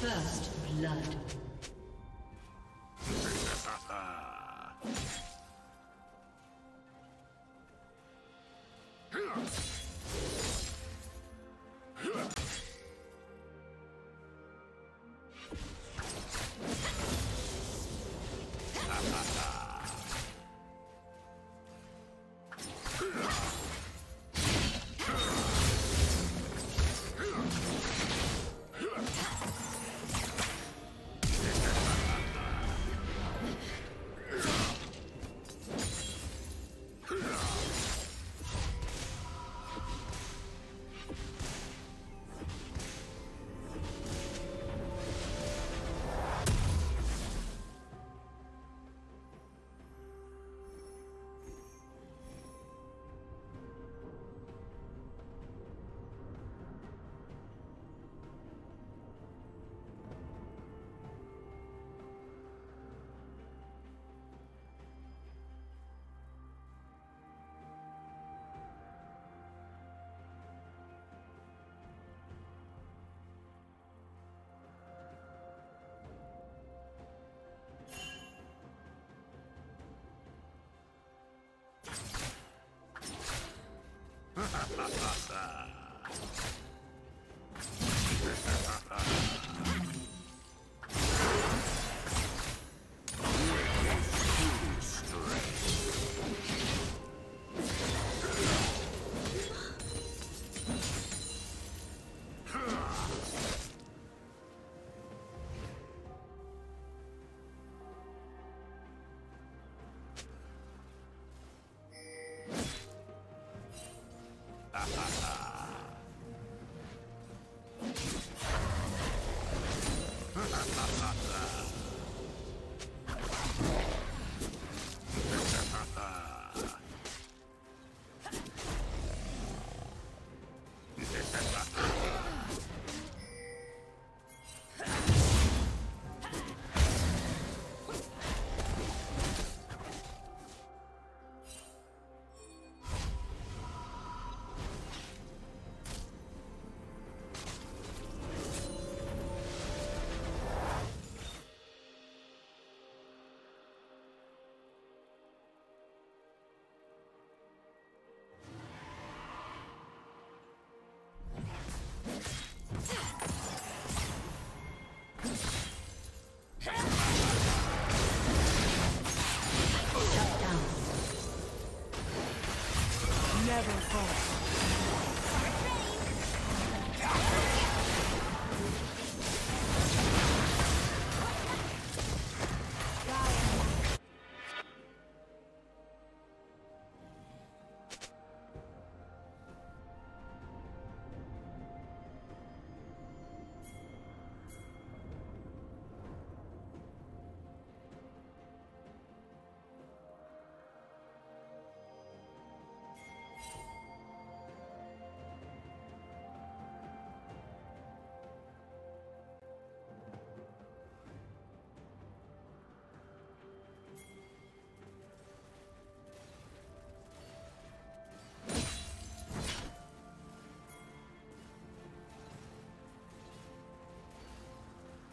First blood. Ha ha ha ha!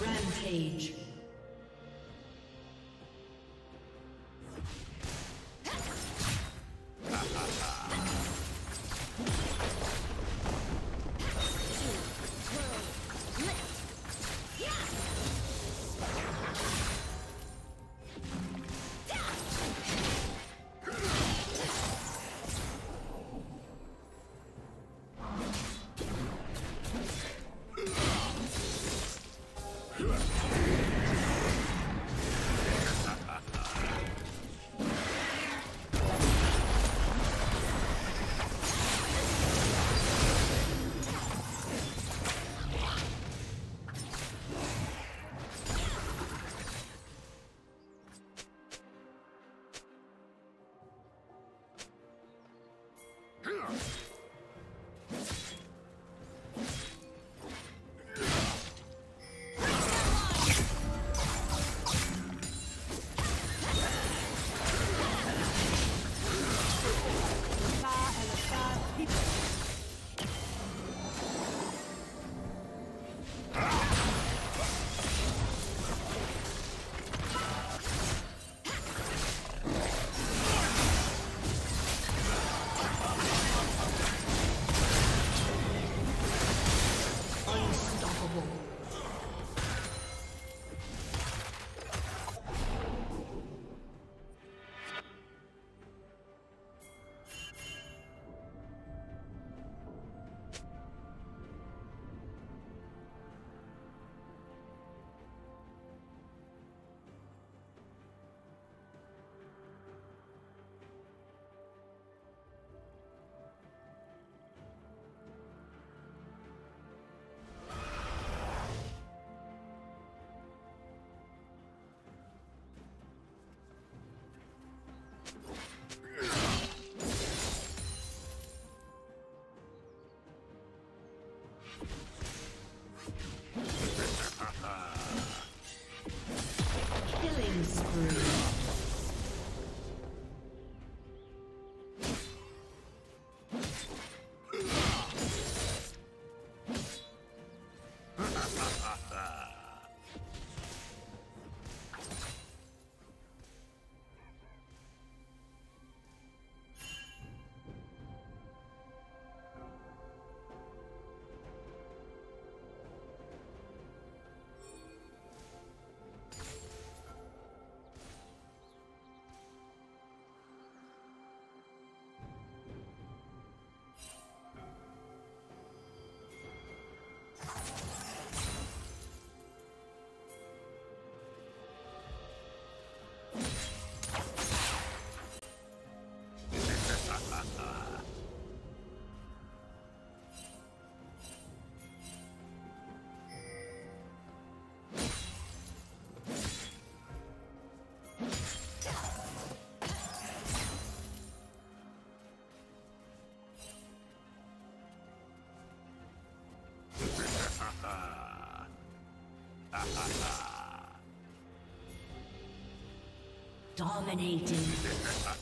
Rampage. Dominating.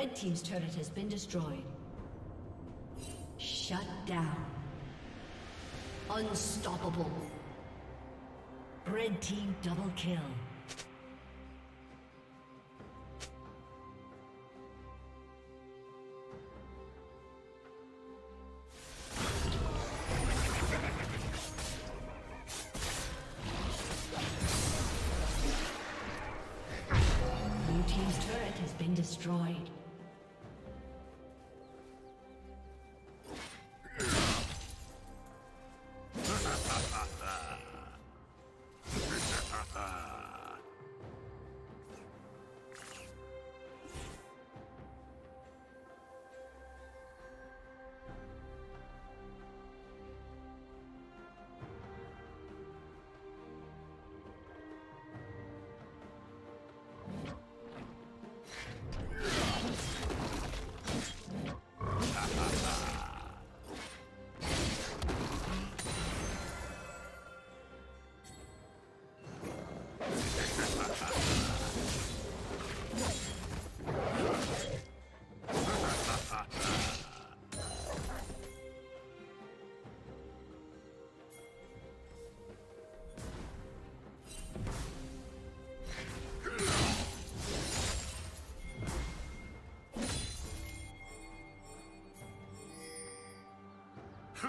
Red Team's turret has been destroyed. Shut down. Unstoppable. Red Team double kill. Destroyed.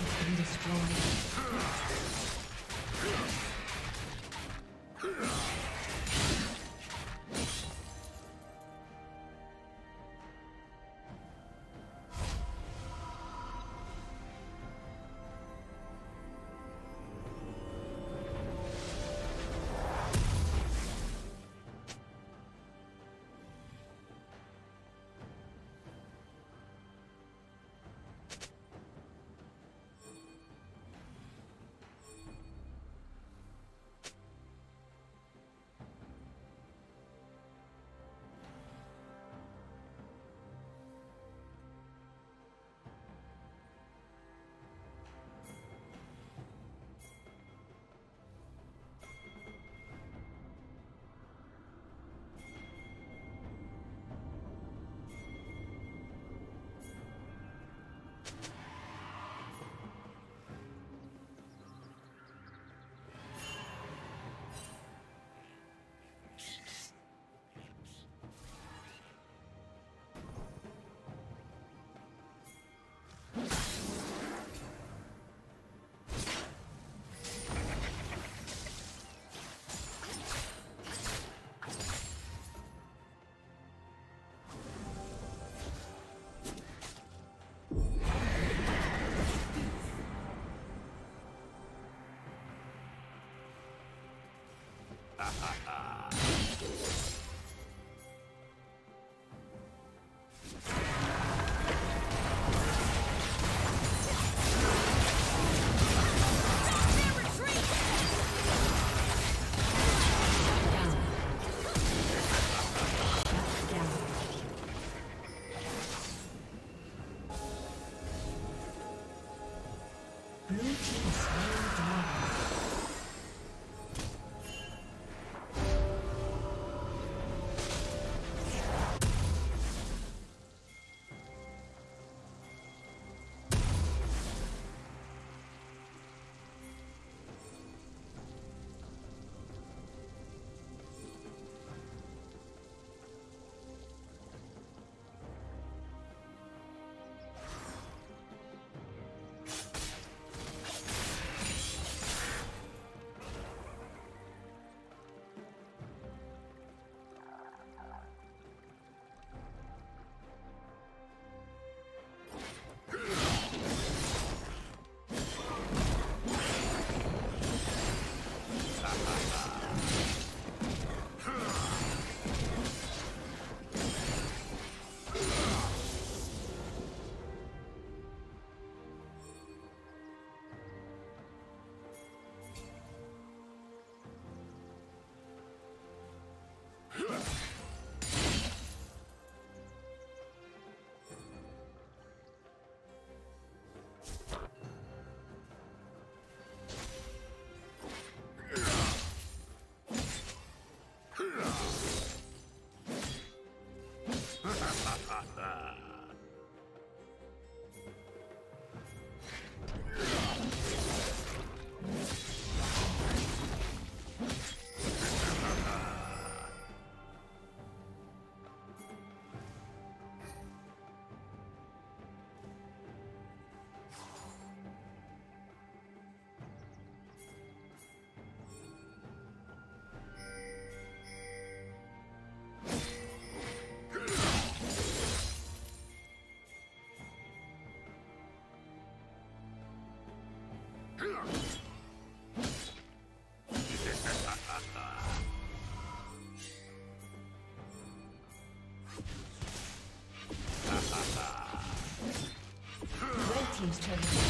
Has been destroyed. Red Team's turn.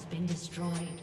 Has been destroyed.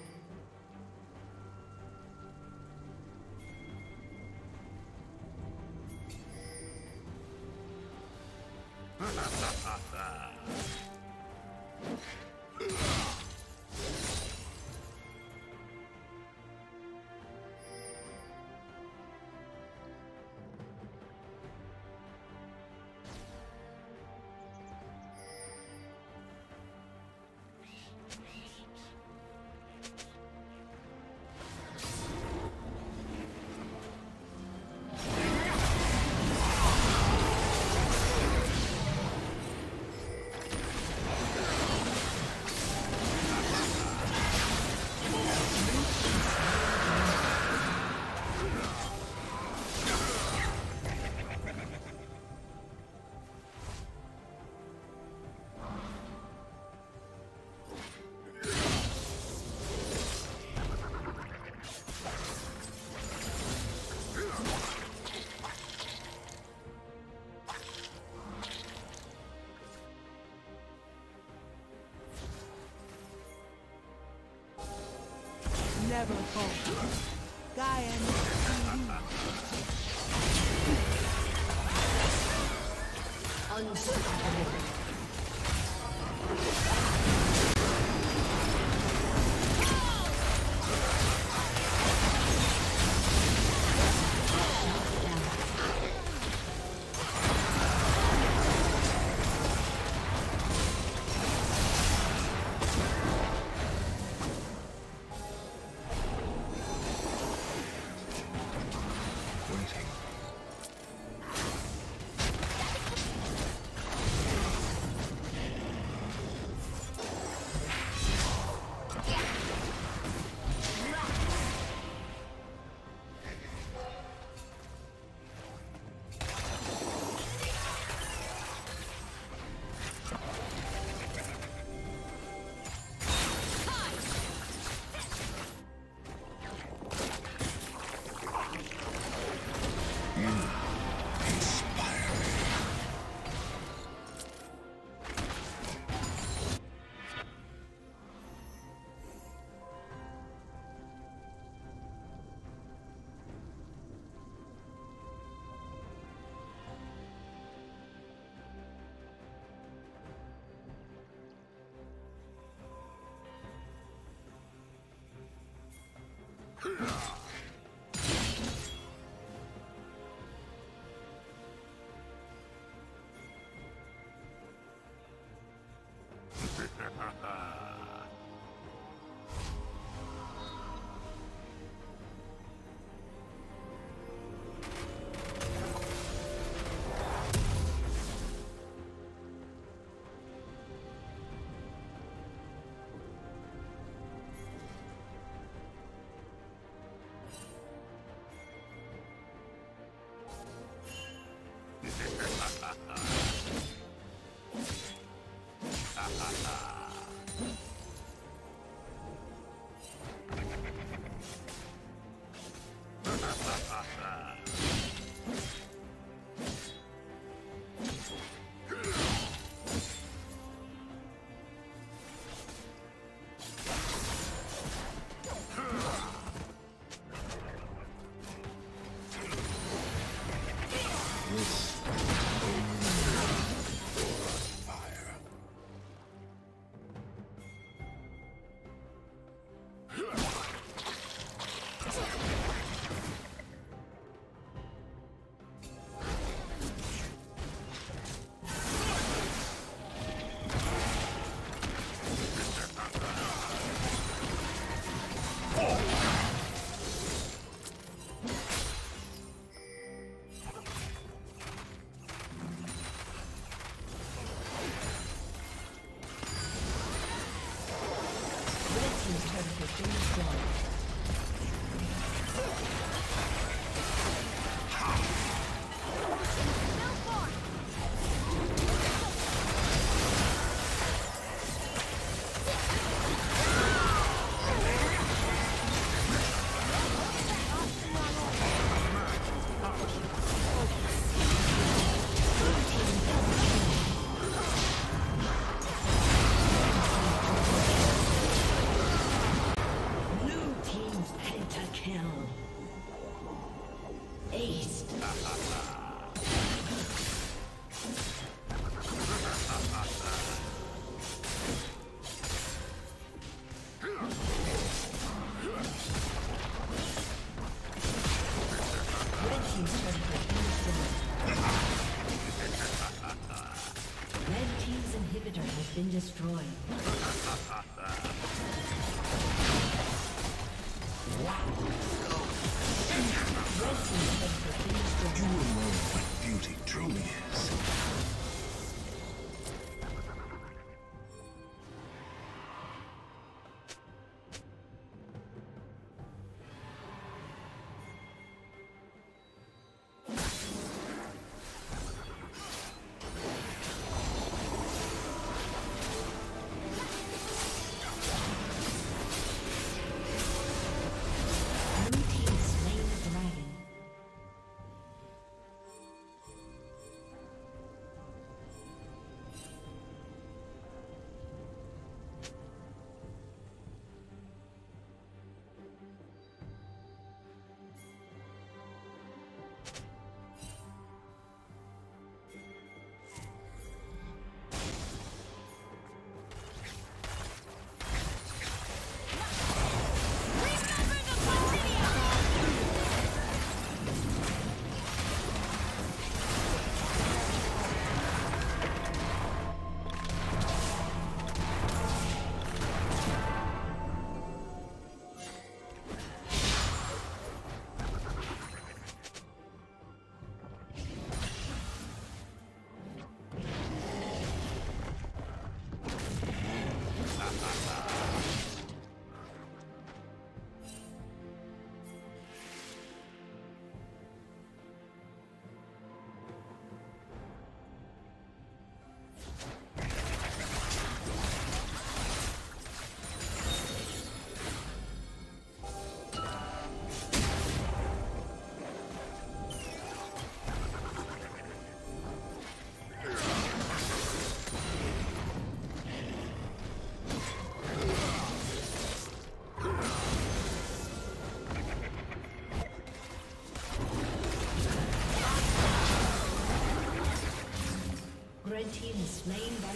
Never falter. Gaia Unstoppable. Been team is slain by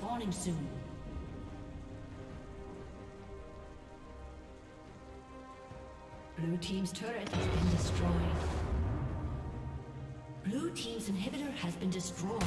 falling soon. Blue Team's turret has been destroyed. Blue Team's inhibitor has been destroyed.